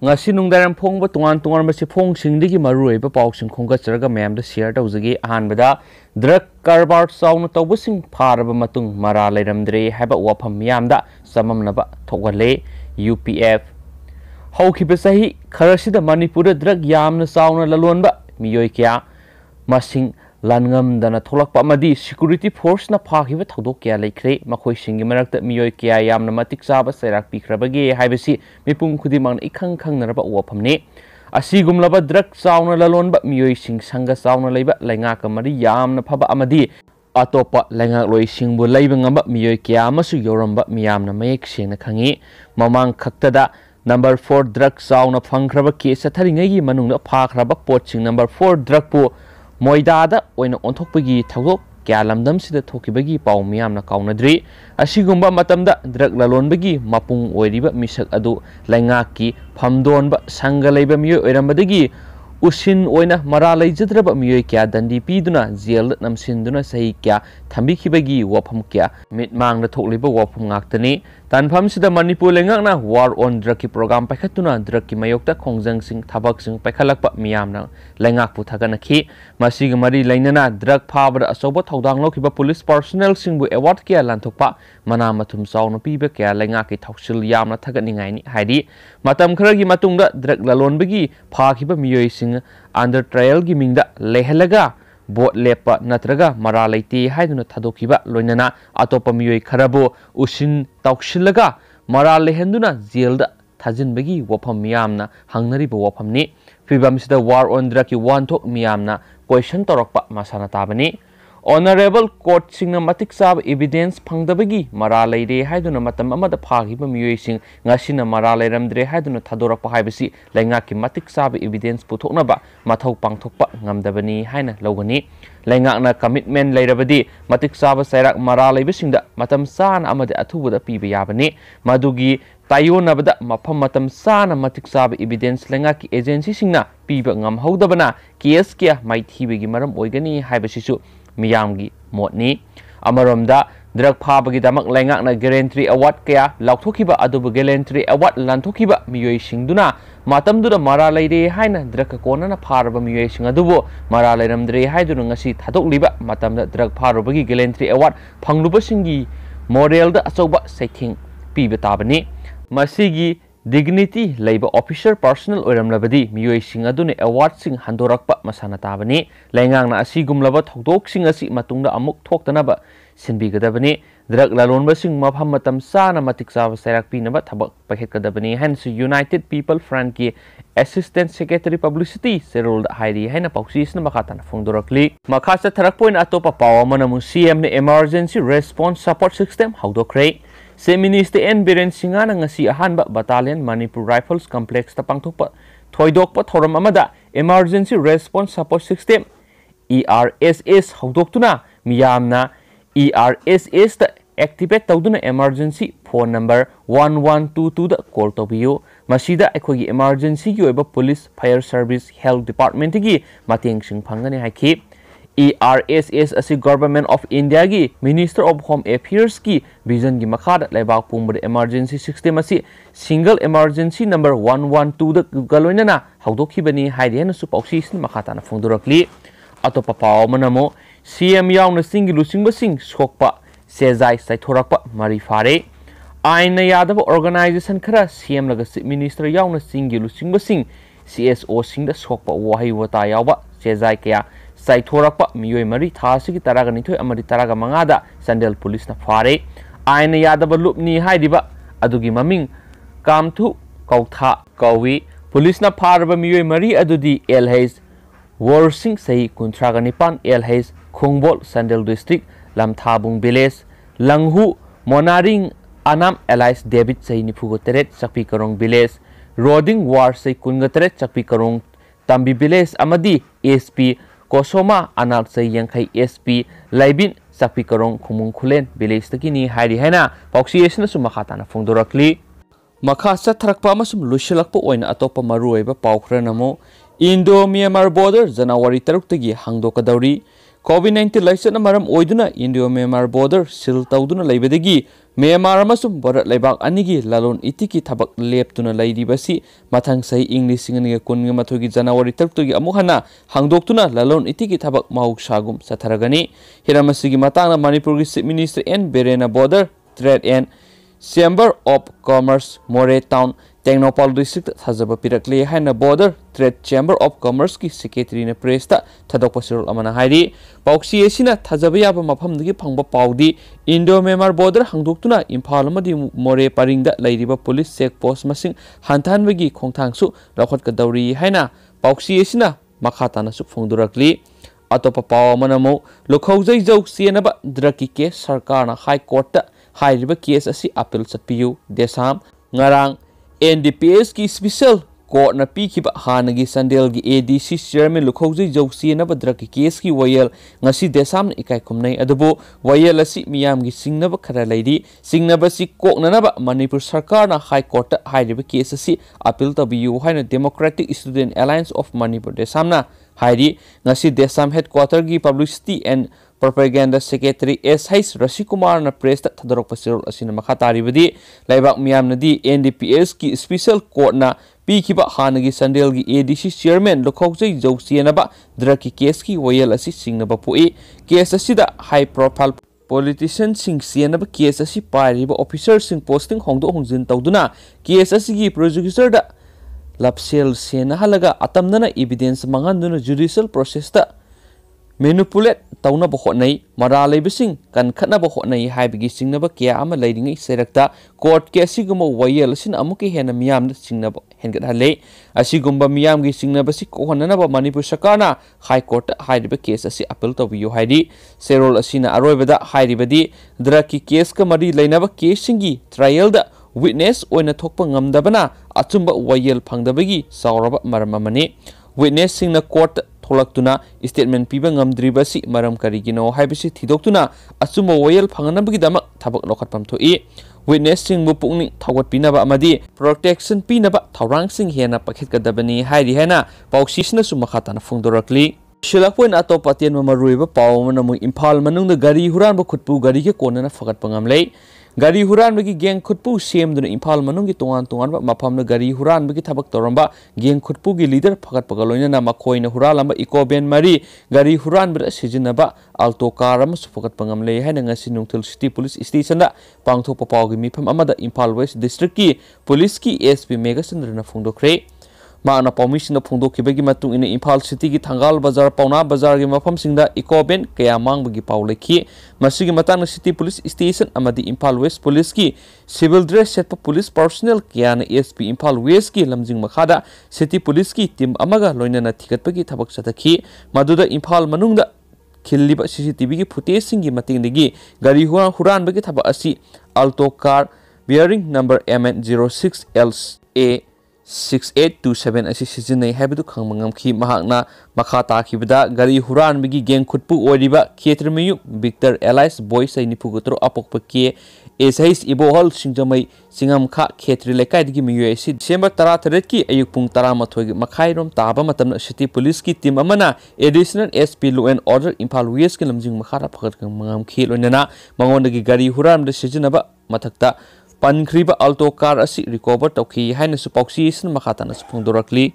ngasi nungdaram phongba tungan tungan ba si phong sing singdigi marui ba paw sing khongga charga mem da share ta uzagi ahan bada drug carbar karbar sauna tawbu sing pharaba matung mara leiramdre haba wafam yam da samam na ba thogale UPF haukiba sahi kharasida manipur drug yam yamna sauna lalon ba miyoi kya masing ꯂꯥꯟꯉꯝꯗꯅ ꯊꯣꯛꯂꯛꯄ ꯑꯃꯗꯤ security ꯐꯣꯔꯁꯅ ꯐꯥꯈꯤꯕ ꯊꯧꯗꯣꯛ ꯀꯌꯥ ꯂꯩꯈ꯭ꯔꯦ ꯃꯈꯣꯏꯁꯤꯡꯒꯤ ꯃꯔꯛꯇ ꯃꯤꯑꯣꯏ ꯀꯌꯥ ꯌꯥꯝꯅ ꯃꯇꯤꯛ ꯆꯥꯕ ꯆꯩꯔꯥꯛ ꯄꯤꯈ꯭ꯔꯕꯒꯦ ꯍꯥꯏꯕꯁꯤ ꯃꯤꯄꯨꯝ ꯈꯨꯗꯤꯡꯃꯛꯅ ꯏꯈꯪ ꯈꯪꯅꯔꯕ ꯋꯥꯐꯝꯅꯤ ꯑꯁꯤꯒꯨꯝꯂꯕ ꯗ꯭ꯔꯒ ꯆꯥꯎꯅ ꯂꯂꯣꯟꯕ ꯃꯤꯑꯣꯏꯁꯤꯡ ꯁꯪꯒ ꯆꯥꯎꯅ ꯂꯩꯕ ꯂꯩꯉꯥꯛꯀ ꯃꯔꯤ ꯌꯥꯝꯅ ꯐꯕ ꯑꯃꯗꯤ ꯑꯇꯣꯞꯄ ꯂꯩꯉꯥꯛꯂꯣꯏꯁꯤꯡꯕꯨ ꯂꯩꯕ ꯉꯝꯕ ꯃꯤꯑꯣꯏ ꯀꯌꯥ ꯑꯃꯁꯨ ꯌꯧꯔꯝꯕ ꯃꯤꯌꯥꯝꯅ ꯃꯌꯦꯛ ꯁꯦꯡꯅ ꯈꯪꯉꯤ ꯃꯃꯥꯡ ꯈꯛꯇꯗ ꯅꯝꯕꯔ ꯐꯣꯔ ꯗ꯭ꯔꯒ ꯆꯥꯎꯅ ꯐꯪꯈ꯭ꯔꯕ ꯀꯦꯁ ꯆꯠꯊꯔꯤꯉꯩꯒꯤ ꯃꯅꯨꯡꯗ ꯐꯥꯈ꯭ꯔꯕ ꯄꯣꯠꯁꯤꯡ ꯅꯝꯕꯔ ꯐꯣꯔ ꯗ꯭ꯔꯒꯄꯨ ꯃꯣꯏꯗꯥꯗ ꯑꯣꯏꯅ ꯑꯣꯟꯊꯣꯛꯄꯒꯤ ꯊꯧꯗꯣꯛ ꯀꯌꯥ ꯂꯝꯗꯝꯁꯤꯗ ꯊꯣꯛꯈꯤꯕꯒꯤ ꯄꯥꯎ ꯃꯤꯌꯥꯝꯅ ꯀꯥꯎꯅꯗ꯭ꯔꯤ ꯑꯁꯤꯒꯨꯝꯕ ꯃꯇꯝꯗ ꯗ꯭ꯔꯛ ꯂꯂꯣꯟꯕꯒꯤ ꯃꯄꯨꯡ ꯑꯣꯏꯔꯤꯕ ꯃꯤꯁꯛ ꯑꯗꯨ ꯂꯩꯉꯥꯛꯀꯤ ꯐꯝꯗꯣꯟꯕ ꯁꯪꯒ ꯂꯩꯕ ꯃꯤꯑꯣꯏ ꯑꯣꯏꯔꯝꯕꯗꯒꯤ ꯎꯁꯤꯟ ꯑꯣꯏꯅ ꯃꯔꯥ ꯂꯩꯖꯗ꯭ꯔꯕ ꯃꯤꯑꯣꯏ ꯀꯌꯥ ꯗꯟꯗꯤ ꯄꯤꯗꯨꯅ ꯖꯦꯜꯗ ꯅꯝꯁꯤꯟꯗꯨꯅ ꯆꯍꯤ ꯀꯌꯥ ꯊꯝꯕꯤꯈꯤꯕꯒꯤ ꯋꯥꯐꯝ ꯀꯌꯥ ꯃꯤꯠꯃꯥꯡꯗ ꯊꯣꯛꯂꯤꯕ ꯋꯥꯐꯝ ꯉꯥꯛꯇꯅꯤ गाक्तनी तानफम सिदा मणिपुर लेंगाकना वार ऑन ड्रग की प्रोग्राम पाइखतुना ड्रग की मयोक्ता खोंजंग सिंह थबक सिंह पाइखलकप मियामना लेंगाक पुथगनखी मसिग मरी लेनना ड्रग फाबद असोब थौदांग पुलिस पर्सनल अवार्ड क्या लांथोकपा मना मथुम चाउन पीबे क्या लेंगाक की थौसिल यामना मतम खरगी मतुंगदा ड्रग ललोनबगी फाखिब मियोय सिंह अंडर ट्रायल की मिंग लेहलगा बोट लेप नत्रगा मरा लेते हैं थादोखिबा लोइनना अतोप मियोय खरबो उसिन तौशिलगा मरा लेहंदुना जेल थाजिनबगी वफम मियामना हंगनरिबो वफमनी फिबमसिदा वार ऑन ड्रग की वन मियामना क्वेश्चन तौरक्पा मसाना ताबनी ऑनरेबल कोर्ट सिंह मतिक साब एविडेंस फंगदबगी मरा लेरे हाइदुना मतम अमद फागिबा मियोय Singh ngasina mara leiramdre haiduna thadorapa haibasi lenga ki matik sab evidence puthoknaba mathau pangthokpa ngamdabani haina logani lenga na commitment leirabadi matik sab sairak mara leibasingda matam san amade athubuda piba yabani madugi ꯇꯥꯏꯌꯣꯟꯅꯕꯗ ꯃꯐꯝ ꯃꯇꯝ ꯆꯥꯅ ꯃꯇꯤꯛ ꯆꯥꯕ evidence ꯂꯩꯉꯥꯛꯀꯤ ꯑꯦꯖꯦꯟꯁꯤꯁꯤꯡꯅ ꯄꯤꯕ ꯉꯝꯍꯧꯗꯕꯅ case ꯀꯌꯥ ꯃꯥꯏꯊꯤꯕꯒꯤ ꯃꯔꯝ ꯑꯣꯏꯒꯅꯤ ꯍꯥꯏꯕꯁꯤꯁꯨ ꯃꯤꯌꯥꯝꯒꯤ ꯃꯣꯠꯅꯤ ꯑꯃꯔꯣꯝꯗ ꯗ꯭ꯔꯒ ꯐꯥꯕꯒꯤꯗꯃꯛ ꯂꯩꯉꯥꯛꯅ ꯒꯦꯔꯦꯟꯇ꯭ꯔꯤ ꯑꯦꯋꯥꯔꯗ ꯀꯌꯥ ꯂꯥꯎꯊꯣꯛꯈꯤꯕ ꯑꯗꯨꯕꯨ ꯒꯦꯔꯦꯟꯇ꯭ꯔꯤ ꯑꯦꯋꯥꯔꯗ ꯂꯥꯟꯊꯣꯛꯈꯤꯕ ꯃꯤꯑꯣꯏꯁꯤꯡꯗꯨꯅ ꯃꯇꯝꯗꯨꯗ ꯃꯔꯥ ꯂꯩꯔꯦ ꯍꯥꯏꯅ ꯗ꯭ꯔꯒ ꯀꯣꯟꯅꯅ ꯐꯥꯔꯕ ꯃꯤꯑꯣꯏꯁꯤꯡ ꯑꯗꯨꯕꯨ ꯃꯔꯥ ꯂꯩꯔꯝꯗ꯭ꯔꯦ ꯍꯥꯏꯗꯨꯅ ꯉꯁꯤ ꯊꯥꯗꯣꯛꯂꯤꯕ ꯃꯇꯝꯗ ꯗ꯭ꯔꯒ ꯐꯥꯔꯨꯕꯒꯤ ꯒꯦꯔꯦꯟꯇ꯭ꯔꯤ ꯑꯦꯋꯥꯔꯗ ꯐꯪꯂꯨꯕꯁꯤꯡꯒꯤ ꯃꯣꯔꯦꯜꯗ ꯑꯆꯧꯕ ꯆꯩꯊꯦꯡ ꯄꯤꯕ ꯇꯥꯕꯅꯤ ꯃꯁꯤꯒꯤ ꯗꯤꯒꯅꯤꯇꯤ ꯂꯩꯕ ꯑꯣꯐꯤꯁꯔ ꯄꯔꯁꯣꯅꯦꯜ ꯑꯣꯏꯔꯝꯂꯕꯗꯤ ꯃꯤꯑꯣꯏꯁꯤꯡ ꯑꯗꯨꯅ ꯑꯦꯋꯥꯔꯗꯁꯤꯡ ꯍꯟꯗꯣꯔꯛꯄ ꯃꯁꯥꯅ ꯇꯥꯕꯅꯤ ꯂꯩꯉꯥꯛꯅ ꯑꯁꯤꯒꯨꯝꯂꯕ ꯊꯧꯗꯣꯛꯁꯤꯡ ꯑꯁꯤ ꯃꯇꯨꯡꯗ ꯑꯃꯨꯛ ꯊꯣꯛꯇꯅꯕ ꯁꯤꯟꯕꯤꯒꯗꯕꯅꯤ ꯗ꯭ꯔꯒ ꯂꯂꯣꯟꯕꯁꯤꯡ ꯃꯐꯝ ꯃꯇꯝ ꯆꯥꯅ ꯃꯇꯤꯛ ꯆꯥꯕ ꯆꯩꯔꯥꯛ ꯄꯤꯅꯕ ꯊꯕꯛ ꯄꯥꯏꯈꯠꯀꯗꯕꯅꯤ ꯍꯥꯏꯅꯁꯨ United people ꯐ꯭ꯔꯟꯠꯀꯤ assistant secretary publicity ꯆꯦꯔꯣꯜꯗ ꯍꯥꯏꯔꯤ ꯍꯥꯏꯅ ꯄꯥꯎꯆꯦꯁꯤꯅ ꯃꯈꯥ ꯇꯥꯅ ꯐꯣꯡꯗꯣꯔꯛꯂꯤ ꯃꯈꯥ ꯆꯠꯊꯔꯛꯄ ꯑꯣꯏꯅ ꯑꯇꯣꯞꯄ ꯄꯥꯎ ꯑꯃꯅ ꯑꯃꯨꯛ ꯁꯤꯑꯦꯝꯅ ꯑꯦꯃꯔꯖꯦꯟꯁꯤ ꯔꯦꯁꯄꯣꯟꯁ ꯁꯄꯣꯔꯠ ꯁꯤꯁꯇꯦꯝ ꯍꯧꯗꯣꯛꯈ꯭ꯔꯦ सेमिनिस्टे एन बीरें सिंह नसी अहब बटालियन मनपुर राइफल्स कंप्लेक्स पाथोप थोदप theorem emergency response support system E R S S हौदोक्तुना मियामना R S S activate तौदुना emergency phone number one one two two call तौबियो मसीद इमरजेंसी की police fire service health department की मतेंग फंगने of India gi Minister of Home Affairs ki vision gi makhada laibak pumbre emergency system asi single emergency number 112 da galoina na hawdokhi bani haide na su pausi sin makhata na phungdurakli atopa paw manamo CM yauna singi lusingba sing sokpa sejai saithorakpa mari fare aina yadaba organization khara CM laga minister yauna singi lusingba sing CSO sing da sokpa wahi wata yawa sejai kya ꯆꯥꯏꯊꯣꯔꯛꯄ ꯃꯤꯑꯣꯏ ꯃꯔꯤ ꯊꯥ ꯑꯁꯤꯒꯤ ꯇꯔꯥꯒ ꯅꯤꯊꯣꯏ ꯑꯃꯗꯤ ꯇꯔꯥꯒ ꯃꯉꯥꯗ ꯆꯥꯟꯗꯦꯜ ꯄꯨꯂꯤꯁꯅ ꯐꯥꯔꯦ ꯑꯥꯏꯟꯅ ꯌꯥꯗꯕ ꯂꯨꯞꯅꯤ ꯍꯥꯏꯔꯤꯕ ꯑꯗꯨꯒꯤ ꯃꯃꯤꯡ ꯀꯥꯝꯊꯨ ꯀꯧꯊꯥ ꯀꯧꯏ ꯄꯨꯂꯤꯁꯅ ꯐꯥꯔꯕ ꯃꯤꯑꯣꯏ ꯃꯔꯤ ꯑꯗꯨꯗꯤ ꯑꯦꯜ ꯍꯩꯆ ꯋꯥꯔꯁꯤꯡ ꯆꯍꯤ ꯀꯨꯟꯊ꯭ꯔꯥꯒ ꯅꯤꯄꯥꯟ L H ꯈꯣꯡꯕꯣꯜ Chandel district ꯂꯝꯊꯥꯕꯨꯡ village ꯂꯪꯍꯨ ꯃꯣꯅꯥꯔꯤꯡ ꯑꯅꯥꯝ alias debit ꯆꯍꯤ ꯅꯤꯐꯨꯒ ꯇꯔꯦꯠ ꯆꯛꯄꯤ ꯀꯔꯣꯡ ꯚꯤꯂꯦꯖ ꯔꯣꯗꯤꯡ ꯋꯥꯔ ꯆꯍꯤ ꯀꯨꯟꯒ ꯇꯔꯦꯠ ꯆꯛꯄꯤ ꯀꯔꯣꯡ ꯇꯝꯕꯤ ꯚꯤꯂꯦꯖ ꯑꯃꯗꯤ S kosoma anal sai yankai sp laibin sapi karong khumung bilis village takini hairi haina. Pauksi esna su makha tana phongdorakli makha sa thrakpa ma sum lushilakpa oina atopa maruaiba pau khra namo indo myanmar border janawari taruk tagi hangdo kadawri. COVID nineteen लाइचन मरम Indo Myanmar border seal लेबदगी Myanmar Bharat लेबाक अनिगी लालोन इतिकी लैरिबसी मथंग सही लिसिंग अनिगे कुनगे जनवरी हना हांगदोक्तुना लालोन इतिकी थबक mahukshagum sataragani hiramasiगी matangna manipur gi chief minister n Tengnoupal district थाजब पिरकले है border trade chamber of commerce की सेक्रेटरी ने प्रेस थदोप सिरोल पाउसी थाजब याब मफम फंग पादी इंडो म्यांमार बॉर्डर हांगदोक्तुना इम्फाल मोरे परिंग पुलिस चेक पोस्ट मसिंग हंथानबगी खोंथांगसु लौखटकदौरी है पाउसी मखा तानसु फोंदुरकली अतोप पाव लुखौजै चेनब ड्रग की केस सरकार हाई कोर्ट केस अपील चतपीयू देसाम ngarang NDPS की स्पेशल कोर्ट न पीखिब हानगी संडेल की एडीसी चेयरमैन लुखौजी जौसी न ड्रग की केस की वयल ngasi desam ikai kumnai adubu wayel asi miyam gi singnaba khara leidi singnaba si koknanaba manipur sarkar na high court hairiba case asi appeal to biu haina democratic student alliance of manipur desam na hairi ngasi desam headquarter gi publicity and pasirol asina makha taribadi laibak miyam na di NDPS ki special court na pi ki ba hanagi sandel gi ADC chairman lokhok jai jausi na ba dra ki case ki wayel asi singna ba pui case asi da high profile politician sing sian ba case asi pari ba officer manipulate तौनब होटनई मरा लेबसिंग कनखनब होटनई हाइबगी सिंगनब क्या अमा लेरिंगई सेरक्ता court के असिगुम वयल सिन अमुके हेन मियाम गी सिंगनब सि कोहननब मणिपुर सरकारना high court हाइरिब केस अपील तबियो हाइरि सेरोल हाइरिबदी ड्रग की केस का मरी लेनब केसिंगी ट्रायल दा witness oina thokpa ngamdabana achumba wayel phangdabagi sauraba maram witness singna court थोलक्तुना स्टेटमेंट पीब ngमद्रिबसि मरम करिगिनो थिदोक्तुना अचुम वयल फंगनबगिदमक थबक लोखतपम थोइ विटनेस सिंह बु पुंगनि थावत पिनबा अमदि प्रोटेक्शन पिनबा हेना पखितकदबनि हाइरि हेना पाउसिसना सु मखाताना फुंगदोरकली शिलकपोइन अतोप अतेन मरुइबा पाव इम्फाल गाड़ी हुरानबा खुटपु गाड़ी के कोनना फगत पंगमलै gari huran bagi geng khutpu sem dun imphal manung gi tongan tongan ba mafam na gari huran bagi thabak toramba geng khutpu gi leader phagat pagaloina na makhoi na hural amba eco ben mari gari huran ber sijina ba alto car am sufagat pangam le hai na ngasi nungthul permission फोंदोखिबगी मतुंग इन Imphal city की थंगाल बाज़ार पौना बाज़ार की मफम सिंगदा इकोबेन कया मांगबगी पाव लेखि मसिगी Matang city police station Imphal west police की civil dress set police personnel कया एसपी इम्फाल वेस्ट की लमजिंग मखादा सिटी पुलिस की टीम अमगा लोइना थिगतपगी थबक सतखि मदुदा इम्फाल मनुंगदा खिल्लिबा सीसीटीवी की फुटेज हुरानबगी थबक असी Alto car bearing number M N zero six L A 6827 asi sizinai haibadu khangma ngamkhi mahakna makha takhibada gari huran bigi geng khutpu oriba khetrmiyu victor elias boy sai ni pugutro apokpa ke एसआईस इबोहल सिंजमई सिंगम खा Khetri लेकाय दगी मियो AC दिसंबर तरा थरेट की अयुक पुंग तरा मथोय गी मखाई रोम ताबा सिटी पुलिस की team Amna additional SP law and order Imphal west के लमजिंग मखारा फगत मंगम खी पनख्रीब अल्टो कार रिकवर तौखी है पासी मखा फोंदरली